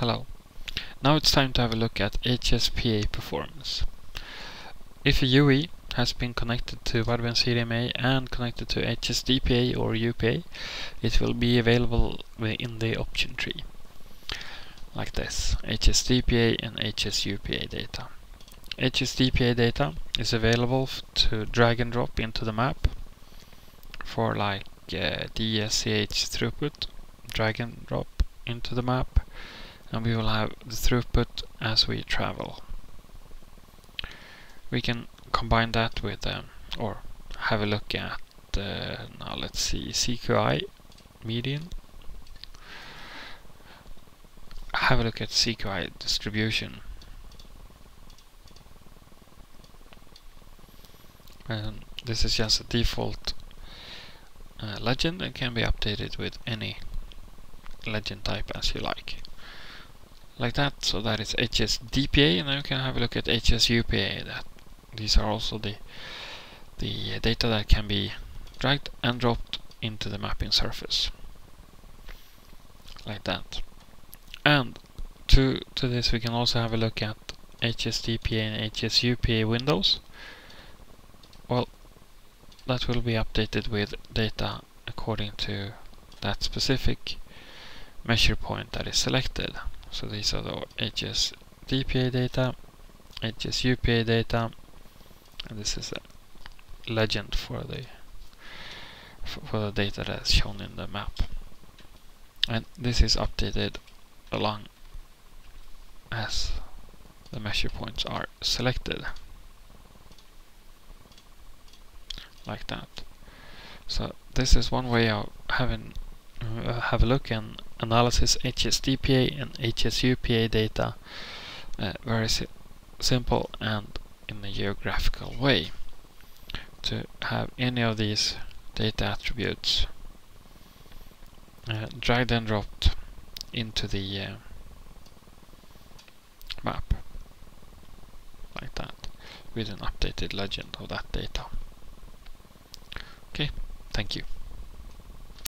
Hello. Now it's time to have a look at HSPA performance. If a UE has been connected to Wideband CDMA and connected to HSDPA or UPA, it will be available in the option tree. Like this, HSDPA and HSUPA data. HSDPA data is available to drag and drop into the map for like uh, DSCH throughput, drag and drop into the map, and we will have the throughput as we travel. We can combine that with, um, or have a look at, uh, now let's see, CQI median. Have a look at CQI distribution and this is just a default uh, legend and can be updated with any legend type as you like like that so that is HSDPA and then you can have a look at HSUPA that these are also the the data that can be dragged and dropped into the mapping surface. Like that. And to to this we can also have a look at HSDPA and HSUPA windows. Well, that will be updated with data according to that specific measure point that is selected. So these are the HSDPA data, HSUPA data, and this is a legend for the for the data that's shown in the map. And this is updated along as the measure points are selected. like that. So this is one way of having uh, have a look in analysis HSDPA and HSUPA data uh, very si simple and in a geographical way to have any of these data attributes uh, dragged and dropped into the uh, map like that with an updated legend of that data. Okay, thank you.